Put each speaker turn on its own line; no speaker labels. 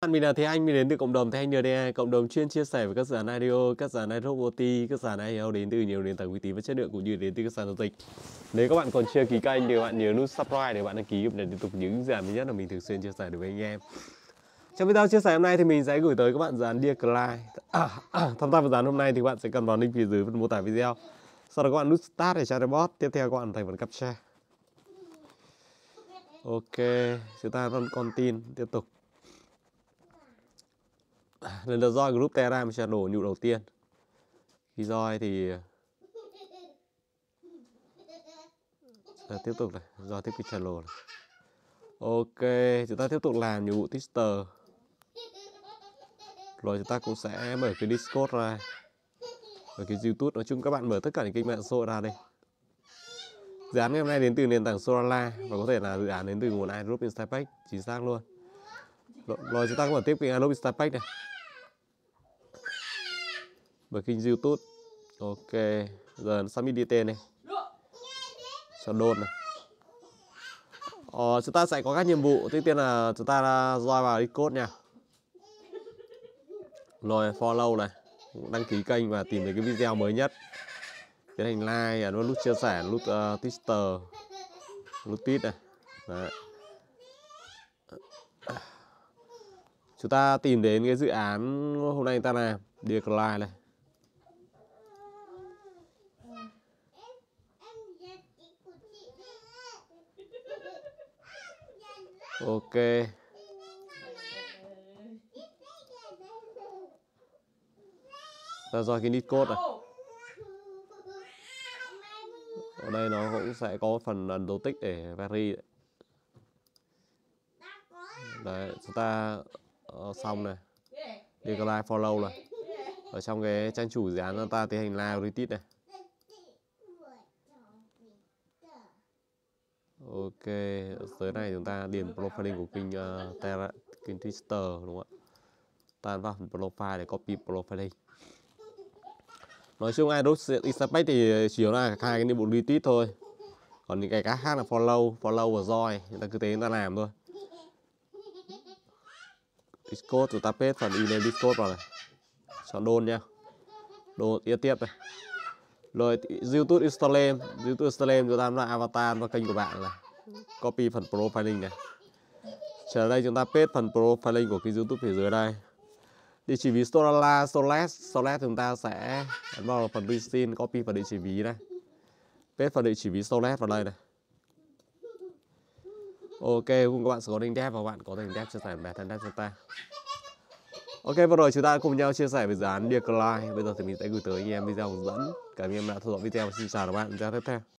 Bạn Mình là Thế Anh, mình đến từ cộng đồng Thế Anh NDA, cộng đồng chuyên chia sẻ về các dự án IDO, các dự án iRobot OT, các dự án IEO đến từ nhiều nền tảng uy tín và chất lượng cũng như đến từ các sàn giao dịch. Nếu các bạn còn chưa ký kênh thì các bạn nhớ nút subscribe để bạn đăng ký để liên tục những dự án mới nhất là mình thường xuyên chia sẻ được với anh em. Trong video chia sẻ hôm nay thì mình sẽ gửi tới các bạn dự án Dear Client. À, à, tham gia vào dự án hôm nay thì các bạn sẽ cần vào link phía dưới phần mô tả video. Sau đó các bạn nút start để tra bot. Tiếp theo các bạn thành phần captcha. Ok, chúng ta vẫn còn tin tiếp tục. Lần đầu roi group Telegram sẽ đổ nhụ đầu tiên. Khi roi thì à, tiếp tục này, roi tiếp cái channel này. Ok, chúng ta tiếp tục làm nhiệm vụ tester. Rồi chúng ta cũng sẽ mở cái Discord ra. mở cái YouTube nói chung các bạn mở tất cả những kênh mạng xã hội ra đây. Dự án ngày hôm nay đến từ nền tảng Solana và có thể là dự án đến từ nguồn iRope Instapack chính xác luôn. Rồi chúng ta cũng mở tiếp cái iRope Instapack này bởi kênh YouTube. Ok, giờ submit đi tên này. Cho đôn này. Ờ, chúng ta sẽ có các nhiệm vụ. Trước tiên là chúng ta join vào Discord nha. Rồi follow này, đăng ký kênh và tìm thấy cái video mới nhất tiến hành like ấn vào nút chia sẻ nút uh, twitter nút tít này Đấy. chúng ta tìm đến cái dự án hôm nay người ta làm decline này ok. Ta rồi cái nít code này ở đây nó cũng sẽ có phần ấn dấu tích để vary đấy. đấy chúng ta uh, xong này. Đi cái follow này ở trong cái trang chủ dự án chúng ta tiến hành live retweet này. Ok tới này chúng ta điền profile của kênh uh, Terra, kênh Twitter đúng không ạ? Ta vào phần profile để copy profile nói chung iRoot Instapack thì chỉ là hai cái nhiệm vụ retweet thôi. Còn những cái khác là follow follow và join. Chúng ta cứ thế chúng ta làm thôi. Discord chúng ta paste phần email Discord vào này. Chọn đôn nha. Đôn tiếp tiếp này rồi YouTube Instagram YouTube Instagram chúng ta là avatar và kênh của bạn là copy phần profiling này trở đây chúng ta paste phần profiling của cái YouTube phía dưới đây địa chỉ ví Solana, solas solas chúng ta sẽ ấn vào phần receipt, copy vào địa chỉ ví này. Paste vào địa chỉ ví solas vào đây này. Ok, cùng các bạn sẽ có link dev và các bạn có link dev chia sẻ bài thân dev cho ta. Ok, vừa rồi chúng ta cùng nhau chia sẻ về dự án Decline. Bây giờ thì mình sẽ gửi tới anh em video hướng dẫn. Cảm ơn em đã theo dõi video và xin chào các bạn. Chào tiếp theo.